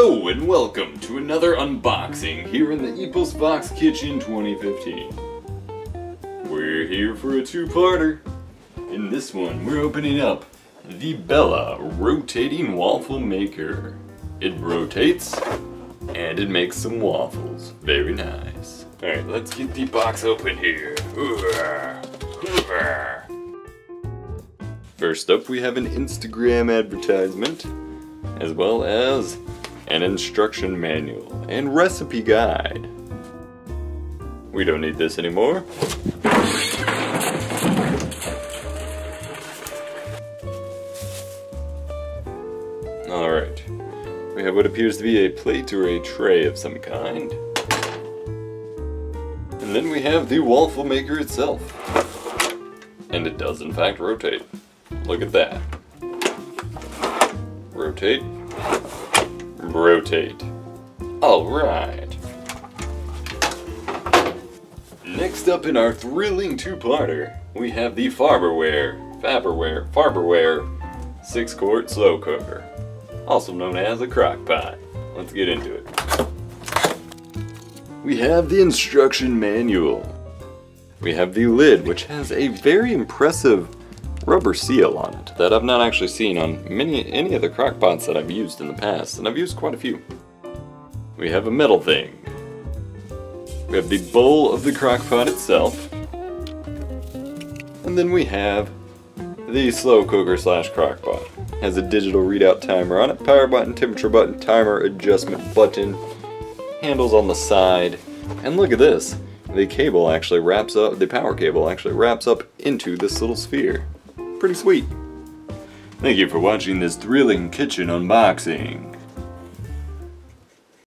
and welcome to another unboxing here in the EposVox Kitchen 2015. We're here for a two-parter. In this one, we're opening up the Bella Rotating Waffle Maker. It rotates, and it makes some waffles. Very nice. Alright, let's get the box open here. First up, we have an Instagram advertisement, as well as an instruction manual and recipe guide. We don't need this anymore. Alright, we have what appears to be a plate or a tray of some kind. And then we have the waffle maker itself. And it does in fact rotate. Look at that. Rotate. Rotate. Alright. Next up in our thrilling two-parter, we have the Farberware, Faberware, Farberware 6-quart slow cooker, also known as a crock pot. Let's get into it. We have the instruction manual. We have the lid, which has a very impressive rubber seal on it that I've not actually seen on many any of the crockpots that I've used in the past, and I've used quite a few. We have a metal thing. We have the bowl of the crockpot itself. And then we have the slow cooker slash crockpot. Has a digital readout timer on it, power button, temperature button, timer adjustment button, handles on the side, and look at this. The cable actually wraps up, the power cable actually wraps up into this little sphere. Pretty sweet. Thank you for watching this thrilling kitchen unboxing.